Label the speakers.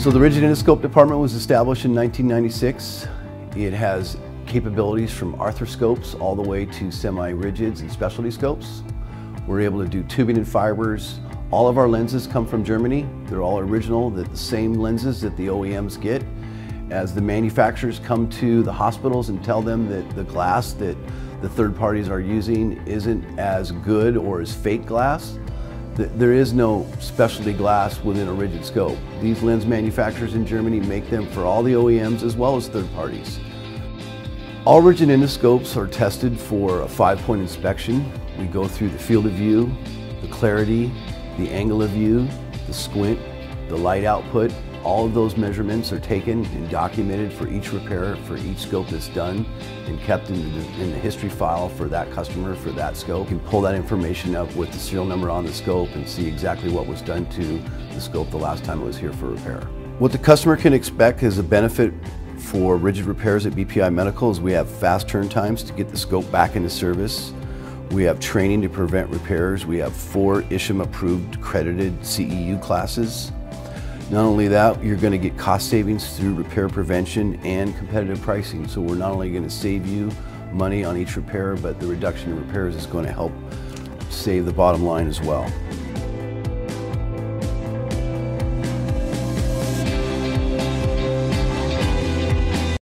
Speaker 1: So the Rigid Endoscope department was established in 1996. It has capabilities from arthroscopes all the way to semi-rigids and specialty scopes. We're able to do tubing and fibers. All of our lenses come from Germany. They're all original, They're the same lenses that the OEMs get. As the manufacturers come to the hospitals and tell them that the glass that the third parties are using isn't as good or as fake glass, there is no specialty glass within a rigid scope. These lens manufacturers in Germany make them for all the OEMs as well as third parties. All rigid endoscopes are tested for a five-point inspection. We go through the field of view, the clarity, the angle of view, the squint, the light output, all of those measurements are taken and documented for each repair, for each scope that's done, and kept in the, in the, history file for that customer, for that scope. You can pull that information up with the serial number on the scope and see exactly what was done to the scope the last time it was here for repair. What the customer can expect as a benefit for rigid repairs at BPI Medical is we have fast turn times to get the scope back into service. We have training to prevent repairs. We have four ISHM approved credited CEU classes. Not only that, you're going to get cost savings through repair prevention and competitive pricing. So we're not only going to save you money on each repair, but the reduction in repairs is going to help save the bottom line as well.